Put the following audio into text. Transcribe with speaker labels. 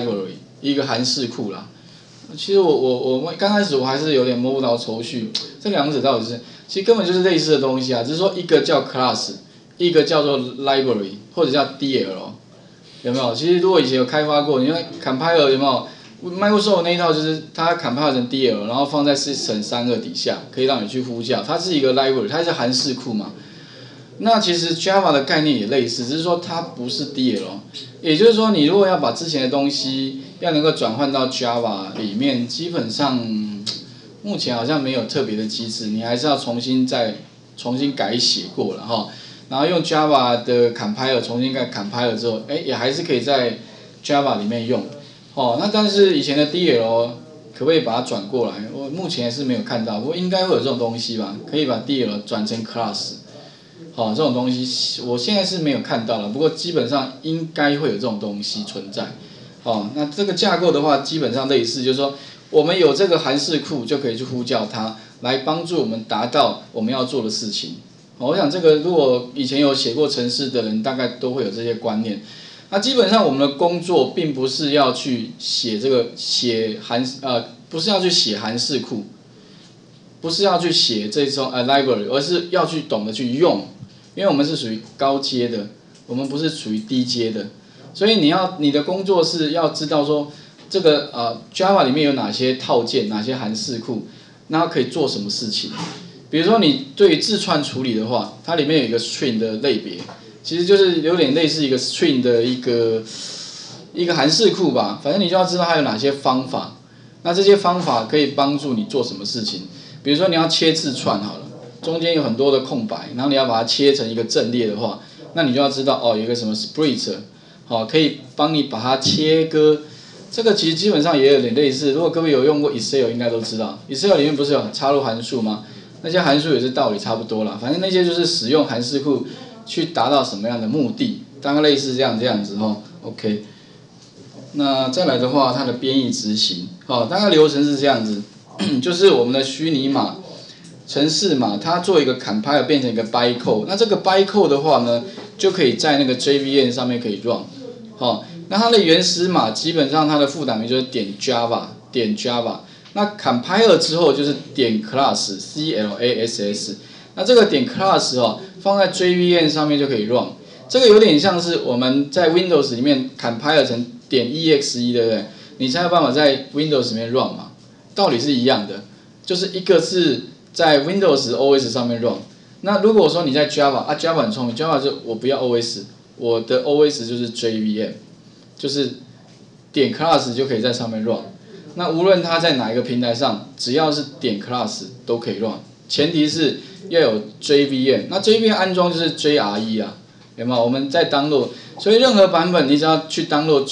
Speaker 1: library 一个函式库啦。其实我我我刚开始我还是有点摸不着头绪，这两者到底是，其实根本就是类似的东西啊，只是说一个叫 class，一个叫做 library 或者叫 DL，有没有？其实如果以前有开发过，你看 compiler 有没有？Microsoft 那一套就是它 compile 成 DL，然后放在四层三个底下，可以让你去呼叫，它是一个 library，它是函式库嘛。那其实 Java 的概念也类似，只是说它不是 DL，也就是说你如果要把之前的东西要能够转换到 Java 里面，基本上目前好像没有特别的机制，你还是要重新再重新改写过了哈，然后用 Java 的 compiler 重新改 compiler 之后，哎也还是可以在 Java 里面用，哦那但是以前的 DL 可不可以把它转过来？我目前是没有看到，不过应该会有这种东西吧，可以把 DL 转成 class。哦，这种东西我现在是没有看到了，不过基本上应该会有这种东西存在。哦，那这个架构的话，基本上类似，就是说我们有这个函式库就可以去呼叫它，来帮助我们达到我们要做的事情。我想这个如果以前有写过程式的人，大概都会有这些观念。那基本上我们的工作并不是要去写这个写函呃，不是要去写函式库，不是要去写这种呃 library，而是要去懂得去用。因为我们是属于高阶的，我们不是属于低阶的，所以你要你的工作是要知道说这个呃 Java 里面有哪些套件，哪些函式库，那可以做什么事情。比如说你对于字串处理的话，它里面有一个 string 的类别，其实就是有点类似一个 string 的一个一个函式库吧。反正你就要知道它有哪些方法，那这些方法可以帮助你做什么事情。比如说你要切字串好了。中间有很多的空白，然后你要把它切成一个阵列的话，那你就要知道哦，有一个什么 split，好，可以帮你把它切割。这个其实基本上也有点类似，如果各位有用过 Excel，应该都知道，Excel 里面不是有插入函数吗？那些函数也是道理差不多啦，反正那些就是使用函数库去达到什么样的目的，大概类似这样这样子哈。OK，那再来的话，它的编译执行，好，大概流程是这样子，就是我们的虚拟码。程式嘛，它做一个 compile 变成一个 bytecode，那这个 bytecode 的话呢，就可以在那个 JVM 上面可以 run，好，那它的原始码基本上它的副档名就是点 Java 点 Java，那 compile 之后就是点 class C L A S S，那这个点 class 哦放在 JVM 上面就可以 run，这个有点像是我们在 Windows 里面 compile 成点 EXE 对不对？你才有办法在 Windows 里面 run 嘛，道理是一样的，就是一个是。在 Windows OS 上面 run，那如果说你在 Java 啊，Java 很聪明，Java 就我不要 OS，我的 OS 就是 JVM，就是点 class 就可以在上面 run。那无论它在哪一个平台上，只要是点 class 都可以 run，前提是要有 JVM。那 JVM 安装就是 JRE 啊，有没有？我们在登录所以任何版本你只要去登录。